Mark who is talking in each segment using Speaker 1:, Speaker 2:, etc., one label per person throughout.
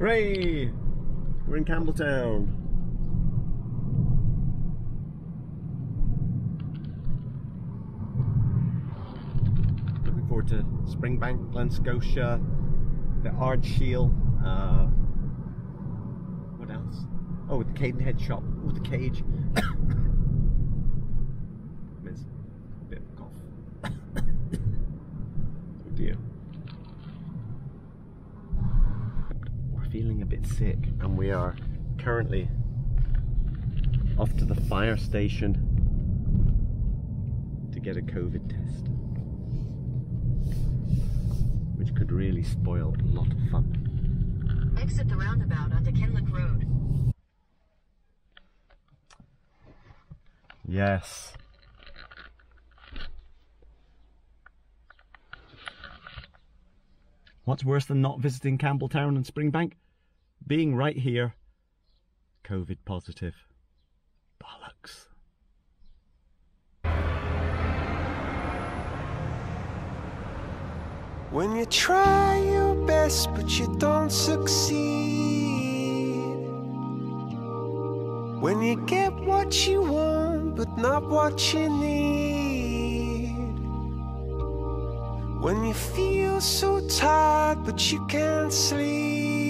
Speaker 1: Hooray! We're in Campbeltown. Looking forward to Springbank, Glen Scotia, the Ardshiel. Uh, what else? Oh, the Cadenhead shop. Oh, the cage. Miss a bit of a cough. oh dear. We're feeling a bit sick, and we are currently off to the fire station to get a COVID test, which could really spoil a lot of fun.
Speaker 2: Exit the roundabout onto Kenlick Road.
Speaker 1: Yes. What's worse than not visiting Campbeltown and Springbank? Being right here, COVID positive. Bollocks.
Speaker 3: When you try your best but you don't succeed. When you get what you want but not what you need. When you feel so tired but you can't sleep.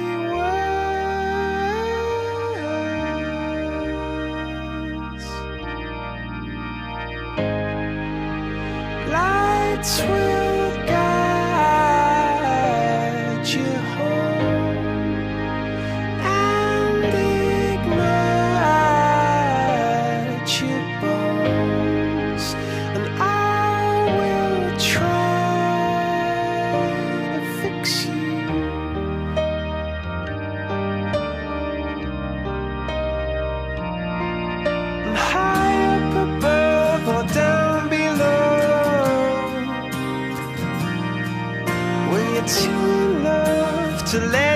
Speaker 3: Lights will guide you home and ignite your you're too love to let